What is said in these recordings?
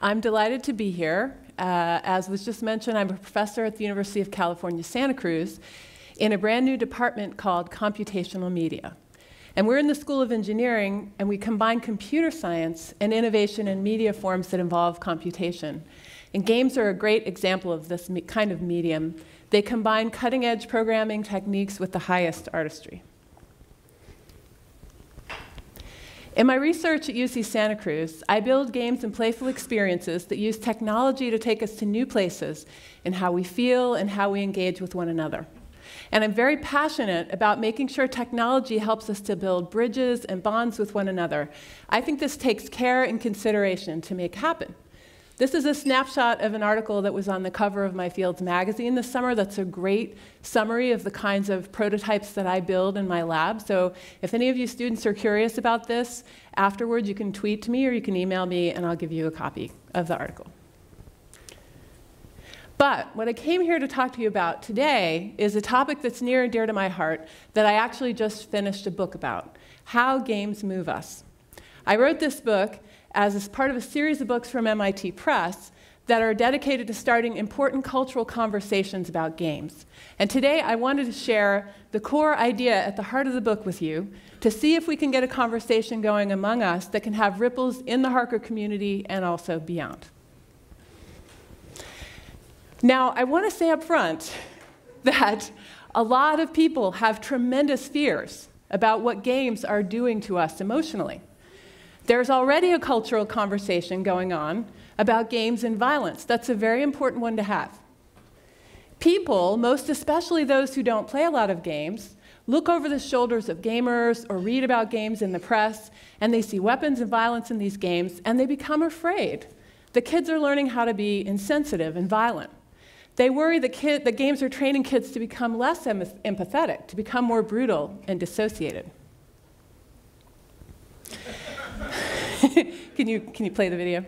I'm delighted to be here. Uh, as was just mentioned, I'm a professor at the University of California, Santa Cruz, in a brand new department called Computational Media. And we're in the School of Engineering, and we combine computer science and innovation in media forms that involve computation. And games are a great example of this kind of medium. They combine cutting edge programming techniques with the highest artistry. In my research at UC Santa Cruz, I build games and playful experiences that use technology to take us to new places in how we feel and how we engage with one another. And I'm very passionate about making sure technology helps us to build bridges and bonds with one another. I think this takes care and consideration to make happen. This is a snapshot of an article that was on the cover of my Fields magazine this summer. That's a great summary of the kinds of prototypes that I build in my lab. So if any of you students are curious about this, afterwards you can tweet to me or you can email me and I'll give you a copy of the article. But what I came here to talk to you about today is a topic that's near and dear to my heart that I actually just finished a book about how games move us. I wrote this book as is part of a series of books from MIT Press that are dedicated to starting important cultural conversations about games. And today I wanted to share the core idea at the heart of the book with you to see if we can get a conversation going among us that can have ripples in the Harker community and also beyond. Now, I want to say up front that a lot of people have tremendous fears about what games are doing to us emotionally. There's already a cultural conversation going on about games and violence. That's a very important one to have. People, most especially those who don't play a lot of games, look over the shoulders of gamers or read about games in the press, and they see weapons and violence in these games, and they become afraid. The kids are learning how to be insensitive and violent. They worry the, kid, that games are training kids to become less em empathetic, to become more brutal and dissociated. can, you, can you play the video?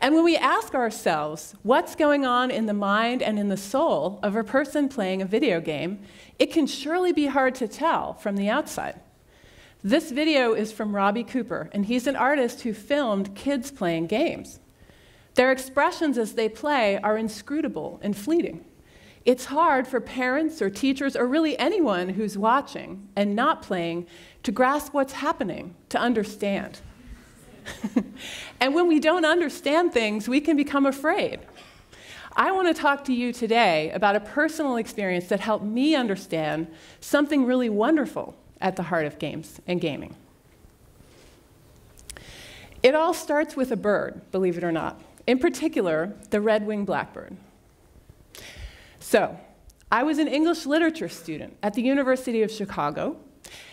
And when we ask ourselves what's going on in the mind and in the soul of a person playing a video game, it can surely be hard to tell from the outside. This video is from Robbie Cooper, and he's an artist who filmed kids playing games. Their expressions as they play are inscrutable and fleeting. It's hard for parents or teachers or really anyone who's watching and not playing to grasp what's happening, to understand. and when we don't understand things, we can become afraid. I want to talk to you today about a personal experience that helped me understand something really wonderful at the heart of games and gaming. It all starts with a bird, believe it or not. In particular, the red-winged blackbird. So, I was an English literature student at the University of Chicago,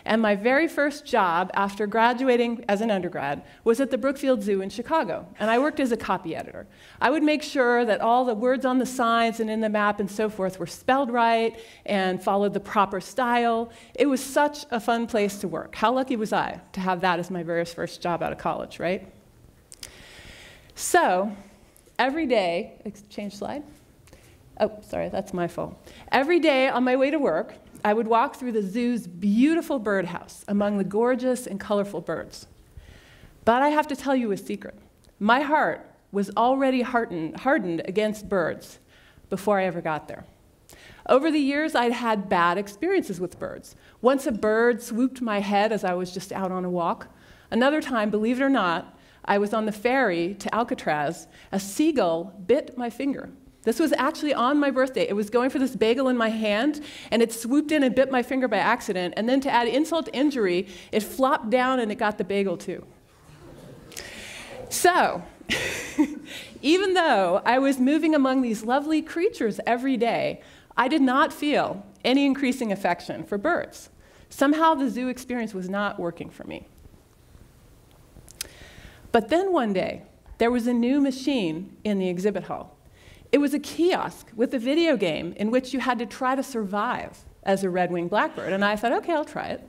and my very first job after graduating as an undergrad was at the Brookfield Zoo in Chicago, and I worked as a copy editor. I would make sure that all the words on the signs and in the map and so forth were spelled right and followed the proper style. It was such a fun place to work. How lucky was I to have that as my very first job out of college, right? So, every day, change slide. Oh, sorry, that's my phone. Every day on my way to work, I would walk through the zoo's beautiful birdhouse among the gorgeous and colorful birds. But I have to tell you a secret. My heart was already hardened, hardened against birds before I ever got there. Over the years, I'd had bad experiences with birds. Once a bird swooped my head as I was just out on a walk. Another time, believe it or not, I was on the ferry to Alcatraz. A seagull bit my finger. This was actually on my birthday. It was going for this bagel in my hand, and it swooped in and bit my finger by accident. And then to add insult to injury, it flopped down and it got the bagel too. So, even though I was moving among these lovely creatures every day, I did not feel any increasing affection for birds. Somehow the zoo experience was not working for me. But then one day, there was a new machine in the exhibit hall. It was a kiosk with a video game in which you had to try to survive as a red-winged blackbird. And I thought, okay, I'll try it.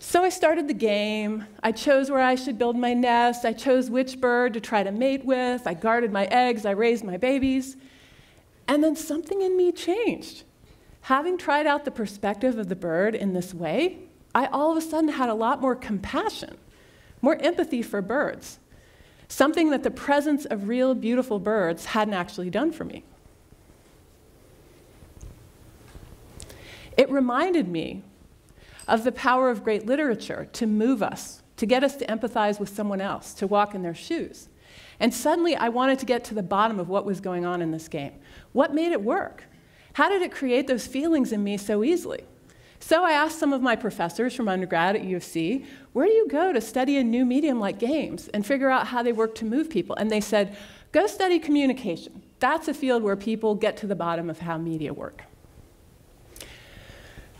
So I started the game. I chose where I should build my nest. I chose which bird to try to mate with. I guarded my eggs. I raised my babies. And then something in me changed. Having tried out the perspective of the bird in this way, I all of a sudden had a lot more compassion more empathy for birds. Something that the presence of real beautiful birds hadn't actually done for me. It reminded me of the power of great literature to move us, to get us to empathize with someone else, to walk in their shoes. And suddenly I wanted to get to the bottom of what was going on in this game. What made it work? How did it create those feelings in me so easily? So I asked some of my professors from undergrad at U of C, where do you go to study a new medium like games and figure out how they work to move people? And they said, go study communication. That's a field where people get to the bottom of how media work.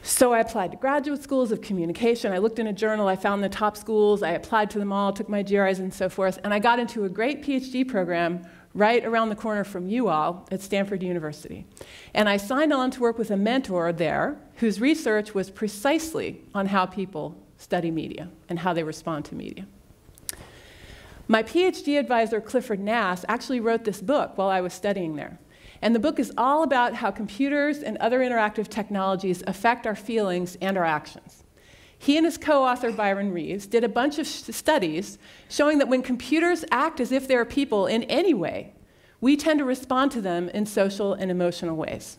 So I applied to graduate schools of communication. I looked in a journal, I found the top schools, I applied to them all, took my GREs and so forth, and I got into a great PhD program right around the corner from you all at Stanford University. And I signed on to work with a mentor there whose research was precisely on how people study media and how they respond to media. My PhD advisor, Clifford Nass, actually wrote this book while I was studying there. And the book is all about how computers and other interactive technologies affect our feelings and our actions. He and his co author, Byron Reeves, did a bunch of studies showing that when computers act as if they're people in any way, we tend to respond to them in social and emotional ways.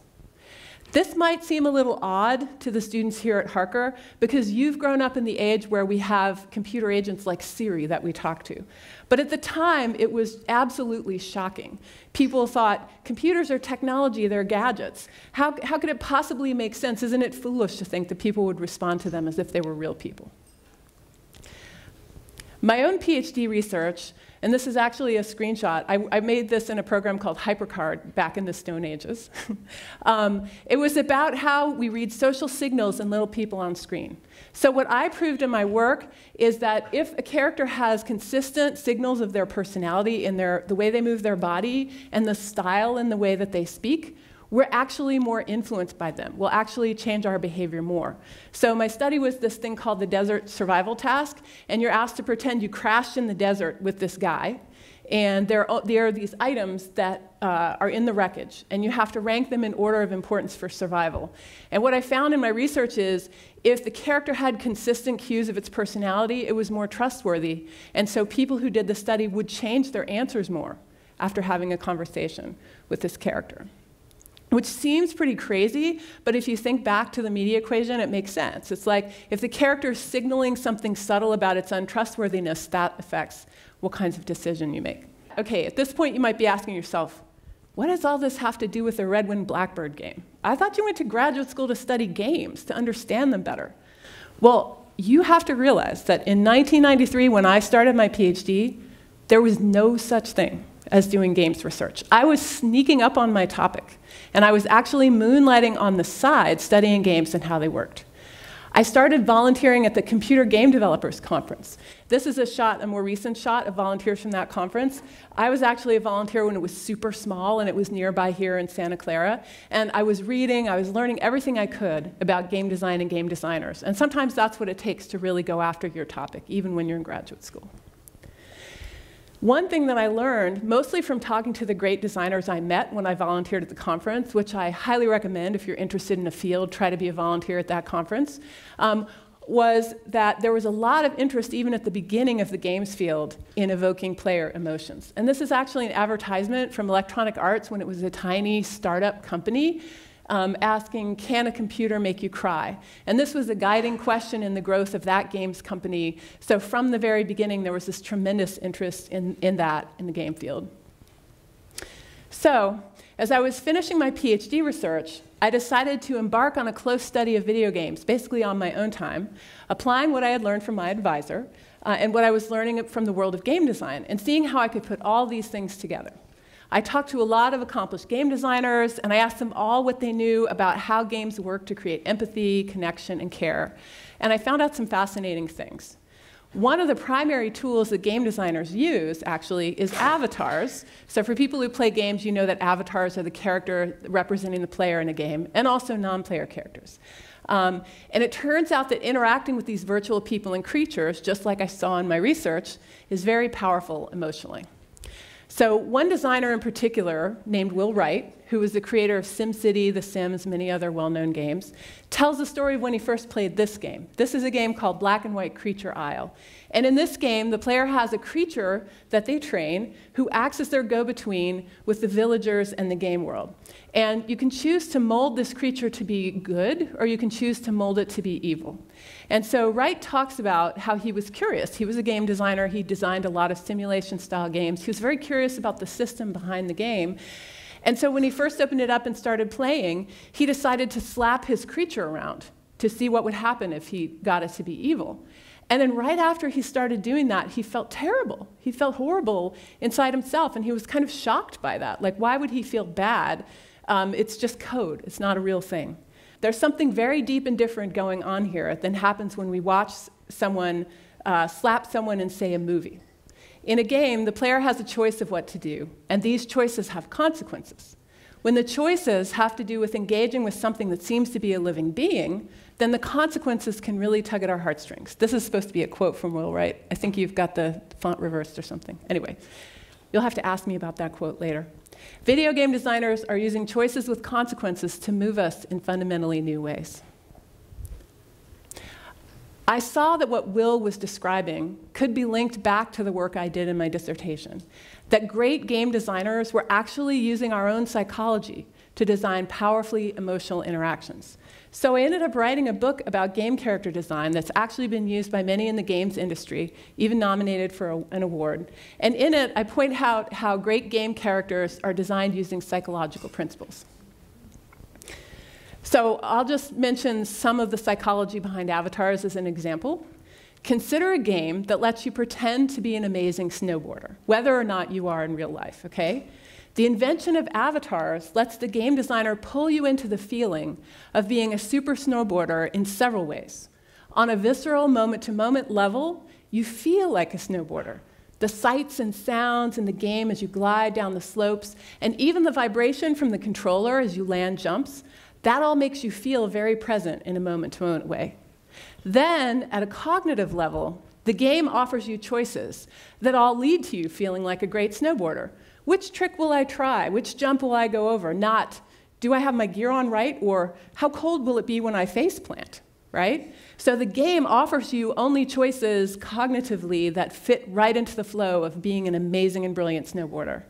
This might seem a little odd to the students here at Harker because you've grown up in the age where we have computer agents like Siri that we talk to. But at the time, it was absolutely shocking. People thought, computers are technology, they're gadgets. How, how could it possibly make sense? Isn't it foolish to think that people would respond to them as if they were real people? My own PhD research and this is actually a screenshot. I, I, made this in a program called HyperCard back in the Stone Ages. um, it was about how we read social signals in little people on screen. So, what I proved in my work is that if a character has consistent signals of their personality in their, the way they move their body and the style in the way that they speak, we're actually more influenced by them. We'll actually change our behavior more. So my study was this thing called the desert survival task, and you're asked to pretend you crashed in the desert with this guy, and there, there are these items that uh, are in the wreckage, and you have to rank them in order of importance for survival. And what I found in my research is if the character had consistent cues of its personality, it was more trustworthy. And so people who did the study would change their answers more after having a conversation with this character which seems pretty crazy, but if you think back to the media equation, it makes sense. It's like if the character is signaling something subtle about its untrustworthiness, that affects what kinds of decision you make. Okay, at this point, you might be asking yourself, what does all this have to do with the Red-winged Blackbird game? I thought you went to graduate school to study games, to understand them better. Well, you have to realize that in 1993, when I started my PhD, there was no such thing as doing games research. I was sneaking up on my topic, and I was actually moonlighting on the side studying games and how they worked. I started volunteering at the Computer Game Developers Conference. This is a shot, a more recent shot of volunteers from that conference. I was actually a volunteer when it was super small and it was nearby here in Santa Clara. And I was reading, I was learning everything I could about game design and game designers. And sometimes that's what it takes to really go after your topic, even when you're in graduate school. One thing that I learned, mostly from talking to the great designers I met when I volunteered at the conference, which I highly recommend if you're interested in a field, try to be a volunteer at that conference, um, was that there was a lot of interest, even at the beginning of the games field, in evoking player emotions. And this is actually an advertisement from Electronic Arts when it was a tiny startup company um, asking, Can a computer make you cry? And this was a guiding question in the growth of that games company. So from the very beginning, there was this tremendous interest in, in that in the game field. So, as I was finishing my PhD research, I decided to embark on a close study of video games, basically on my own time, applying what I had learned from my advisor uh, and what I was learning from the world of game design, and seeing how I could put all these things together. I talked to a lot of accomplished game designers, and I asked them all what they knew about how games work to create empathy, connection, and care. And I found out some fascinating things. One of the primary tools that game designers use, actually, is avatars. So, for people who play games, you know that avatars are the character representing the player in a game, and also non player characters. Um, and it turns out that interacting with these virtual people and creatures, just like I saw in my research, is very powerful emotionally. So, one designer in particular, named Will Wright, who was the creator of SimCity, The Sims, many other well known games, tells the story of when he first played this game. This is a game called Black and White Creature Isle. And in this game, the player has a creature that they train who acts as their go between with the villagers and the game world. And you can choose to mold this creature to be good, or you can choose to mold it to be evil. And so Wright talks about how he was curious. He was a game designer, he designed a lot of simulation style games. He was very curious about the system behind the game. And so when he first opened it up and started playing, he decided to slap his creature around to see what would happen if he got it to be evil. And then right after he started doing that, he felt terrible. He felt horrible inside himself, and he was kind of shocked by that. Like, why would he feel bad? Um, it's just code, it's not a real thing. There's something very deep and different going on here than happens when we watch someone uh, slap someone in, say, a movie. In a game, the player has a choice of what to do, and these choices have consequences. When the choices have to do with engaging with something that seems to be a living being, then the consequences can really tug at our heartstrings. This is supposed to be a quote from Will Wright. I think you've got the font reversed or something. Anyway, you'll have to ask me about that quote later. Video game designers are using choices with consequences to move us in fundamentally new ways. I saw that what Will was describing could be linked back to the work I did in my dissertation. That great game designers were actually using our own psychology to design powerfully emotional interactions. So I ended up writing a book about game character design that's actually been used by many in the games industry, even nominated for a, an award. And in it, I point out how great game characters are designed using psychological principles. So I'll just mention some of the psychology behind avatars as an example. Consider a game that lets you pretend to be an amazing snowboarder, whether or not you are in real life, okay? The invention of avatars lets the game designer pull you into the feeling of being a super snowboarder in several ways. On a visceral, moment to moment level, you feel like a snowboarder. The sights and sounds in the game as you glide down the slopes, and even the vibration from the controller as you land jumps, that all makes you feel very present in a moment to moment way. Then, at a cognitive level, the game offers you choices that all lead to you feeling like a great snowboarder. Which trick will I try? Which jump will I go over? Not, do I have my gear on right? Or how cold will it be when I face plant? Right? So the game offers you only choices cognitively that fit right into the flow of being an amazing and brilliant snowboarder.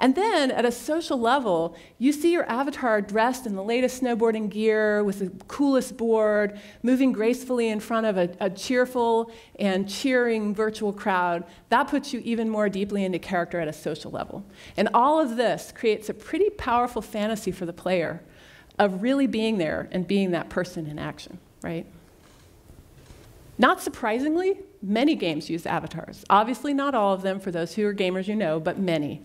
And then at a social level, you see your avatar dressed in the latest snowboarding gear with the coolest board, moving gracefully in front of a, a, cheerful and cheering virtual crowd. That puts you even more deeply into character at a social level. And all of this creates a pretty powerful fantasy for the player of really being there and being that person in action, right? Not surprisingly, many games use avatars. Obviously, not all of them, for those who are gamers, you know, but many.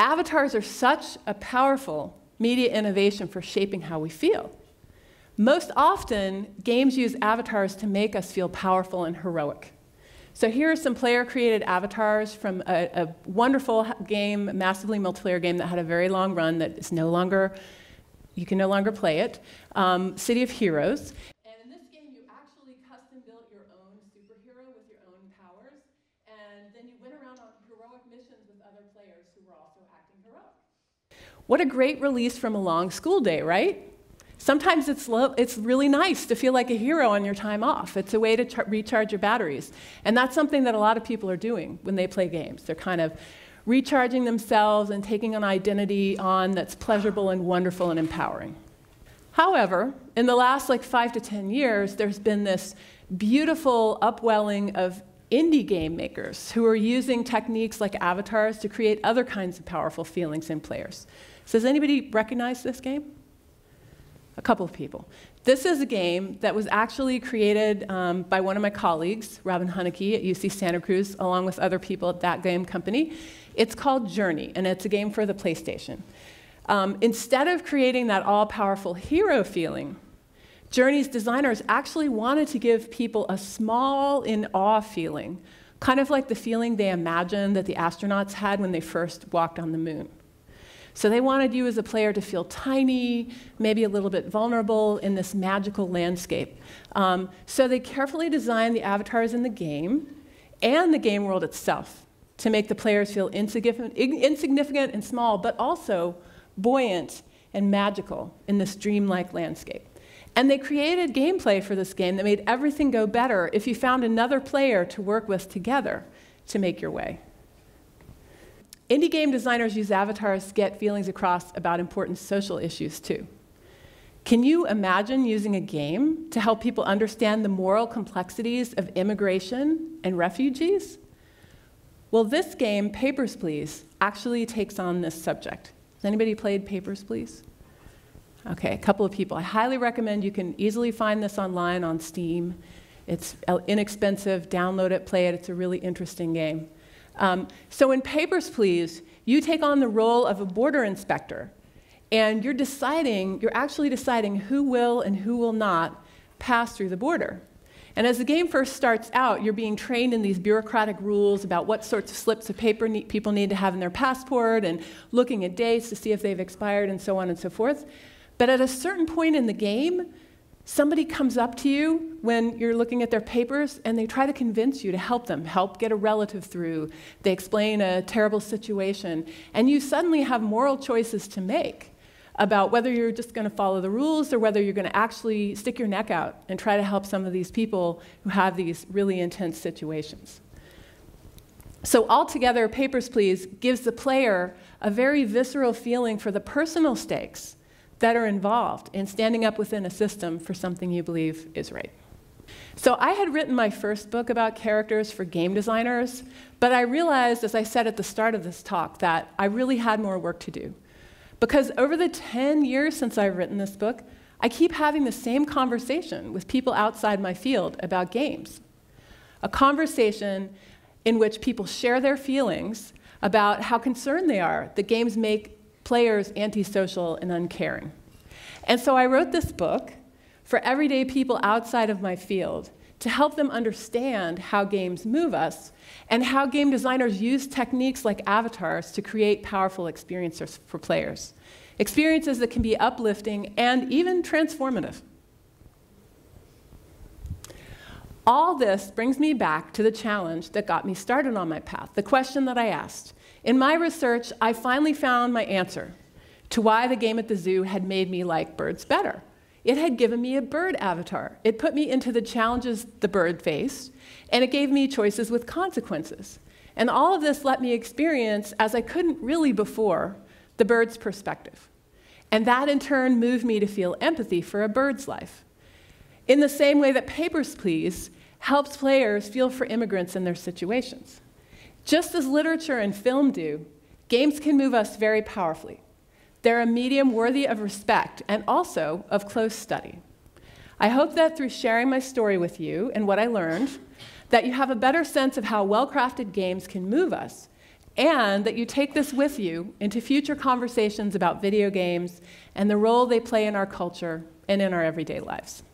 Avatars are such a powerful media innovation for shaping how we feel. Most often, games use avatars to make us feel powerful and heroic. So here are some player-created avatars from a, a, wonderful game, massively multiplayer game that had a very long run that is no longer, you can no longer play it, um, City of Heroes. What a great release from a long school day, right? Sometimes it's, it's really nice to feel like a hero on your time off. It's a way to recharge your batteries. And that's something that a lot of people are doing when they play games. They're kind of recharging themselves and taking an identity on that's pleasurable and wonderful and empowering. However, in the last like five to 10 years, there's been this beautiful upwelling of indie game makers who are using techniques like avatars to create other kinds of powerful feelings in players. Does anybody recognize this game? A couple of people. This is a game that was actually created um, by one of my colleagues, Robin Hunicke at UC Santa Cruz, along with other people at that game company. It's called Journey, and it's a game for the PlayStation. Um, instead of creating that all powerful hero feeling, Journey's designers actually wanted to give people a small, in awe feeling, kind of like the feeling they imagined that the astronauts had when they first walked on the moon. So they wanted you as a player to feel tiny, maybe a little bit vulnerable in this magical landscape. Um, so they carefully designed the avatars in the game and the game world itself to make the players feel insignificant, insignificant and small, but also buoyant, and magical in this dreamlike landscape. And they created gameplay for this game that made everything go better if you found another player to work with together to make your way. Indie game designers use avatars to get feelings across about important social issues too. Can you imagine using a game to help people understand the moral complexities of immigration and refugees? Well, this game, Papers, Please, actually takes on this subject. Has anybody played Papers, Please? Okay, a couple of people. I highly recommend you can easily find this online on Steam. It's uh, inexpensive, download it, play it. It's a really interesting game. Um, so in Papers, Please, you take on the role of a border inspector, and you're deciding, you're actually deciding who will and who will not pass through the border. And as the game first starts out, you're being trained in these bureaucratic rules about what sorts of slips of paper ne people need to have in their passport and looking at dates to see if they've expired and so on and so forth. But at a certain point in the game, somebody comes up to you when you're looking at their papers and they try to convince you to help them, help get a relative through. They explain a terrible situation, and you suddenly have moral choices to make about whether you're just going to follow the rules or whether you're going to actually stick your neck out and try to help some of these people who have these really intense situations. So, altogether, Papers, Please gives the player a very visceral feeling for the personal stakes that are involved in standing up within a system for something you believe is right. So I had written my first book about characters for game designers, but I realized, as I said at the start of this talk, that I really had more work to do. Because over the 10 years since I've written this book, I keep having the same conversation with people outside my field about games. A conversation in which people share their feelings about how concerned they are that games make players antisocial and uncaring. And so I wrote this book for everyday people outside of my field to help them understand how games move us and how game designers use techniques like avatars to create powerful experiences for players. Experiences that can be uplifting and even transformative. All this brings me back to the challenge that got me started on my path, the question that I asked in my research, I finally found my answer to why the game at the zoo had made me like birds better. It had given me a bird avatar. It put me into the challenges the bird faced, and it gave me choices with consequences. And all of this let me experience, as I couldn't really before, the bird's perspective. And that in turn moved me to feel empathy for a bird's life. In the same way that Papers, Please helps players feel for immigrants in their situations. Just as literature and film do, games can move us very powerfully. They're a medium worthy of respect and also of close study. I hope that through sharing my story with you and what I learned, that you have a better sense of how well-crafted games can move us, and that you take this with you into future conversations about video games and the role they play in our culture and in our everyday lives.